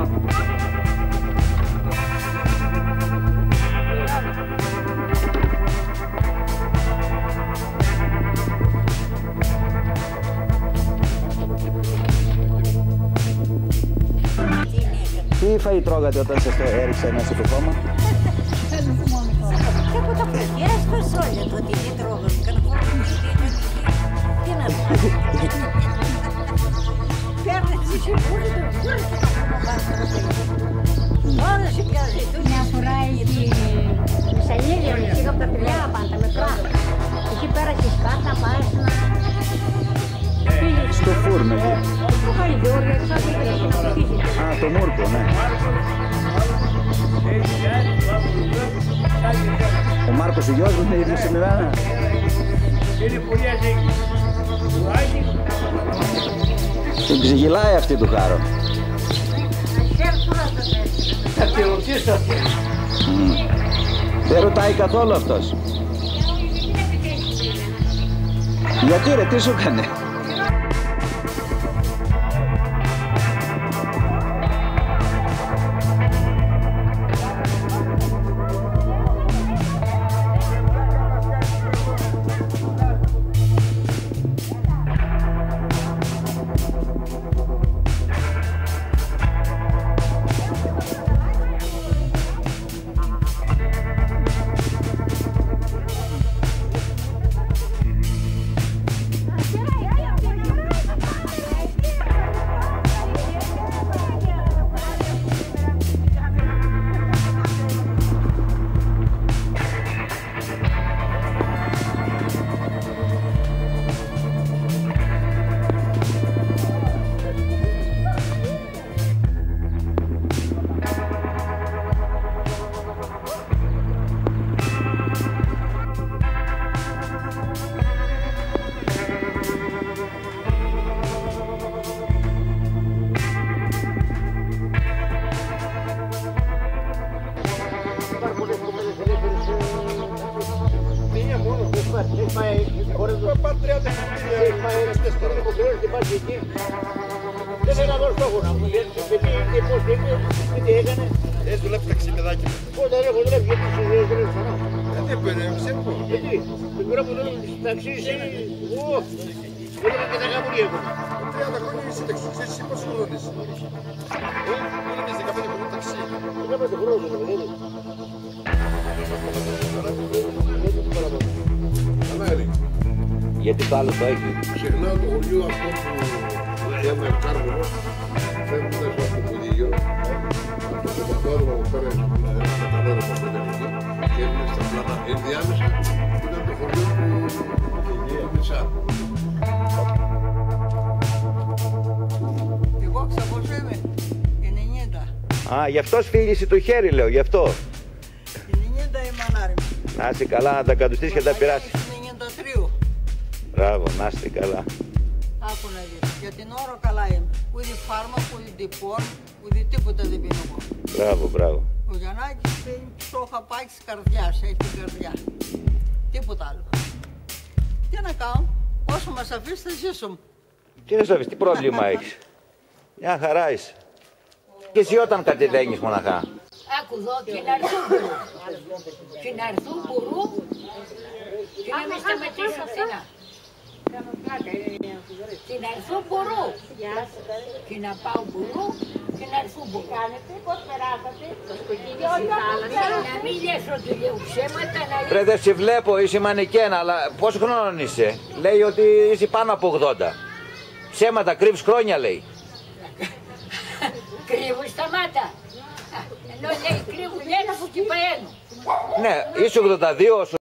Δεν φαΐ τρώγατε όταν σας το έριξε μέσα στο κόμμα. Τίποτα φωτιές, φασόλια το ότι δεν τρώγαμε. Κανένα Τι να Παίρνει τη σιπούρη του, βγάλει και το κομμάτι Όλα σε πιάζει. Μια φορά εκεί σε Λίλιο, εκεί από τα φιλιά πάντα μικρά. Εκεί πέρα στη σκάτα πας να... Στο φούρνο εκεί. Το χαλιδιόριο, σαν την Α, το μούρκο, ναι. Ο Μάρκος ο γιος μου είναι ίδιος με εμένα. Την ξεγελάει αυτή του χάρο. Μμ. Δεν ρωτάει καθόλου αυτός. Γιατί ρε, τι σου έκανε; Έχει δουλέψει ταξιδιδάκι μου. Όταν έχω δουλεύει γιατί σου δεν δουλεύει ξανά. Δεν περιέμψε μου. Γιατί, την ώρα που δουλεύει στο ταξί, εσύ, εγώ, δεν και τα καμπουρία εγώ. 30 χρόνια είσαι ταξιτζής, εσύ πόσο χρόνο είσαι. Ε, είναι 15 χρόνια ταξί. Δεν πέντε χρόνια δεν είναι. Γιατί το άλλο το έχει. Ξεχνάω το χωριό αυτό που λέμε κάρβουνο. Φεύγοντας από το κουδίγιο. Από το κομμάτωμα που πέρα στα ταλέρα που ήταν εκεί. Και έμεινε στα πλάτα. Ενδιάμεσα ήταν το χωριό του Μιτσά. Εγώ ξαπόσο είμαι. 90. Α, γι' αυτό σφίγγισε το χέρι, λέω, γι' αυτό. 90 η μανάρι μου. Να είσαι καλά, να τα κατουστείς και τα πειράσεις. 93. Μπράβο, να είστε καλά. Άκου να δεις. Για την ώρα καλά είμαι. Ούτε φάρμακο, ούτε πόρ, ούτε τίποτα δεν πίνω εγώ. Μπράβο, μπράβο. Ο Γιαννάκης πίνει στο χαπάκι της καρδιάς, έχει την καρδιά. Τίποτα άλλο. Τι να κάνω, όσο μας αφήσει θα ζήσουμε. Τι να σου αφήσεις, τι πρόβλημα έχεις. Μια χαρά είσαι. Και εσύ όταν κατεβαίνεις μοναχά. Άκου εδώ και να έρθουν μπορούν. Και να έρθουν μπορούν και να με σταματήσουν φθηνά. Και να έρθω μπορώ. Και να πάω μπορώ και να έρθω μπορώ. Κάνετε, πώς περάσατε, το σπιτίνι Να μην λες ότι λέω ψέματα, να Ρε δεν σε βλέπω, είσαι μανικένα, αλλά πόσο χρόνο είσαι; Λέει ότι είσαι πάνω από 80. Ψέματα, κρύβεις χρόνια λέει. κρύβουν στα μάτα. Ενώ λέει κρύβουν ένα που την παίρνουν. Ναι, είσαι 82,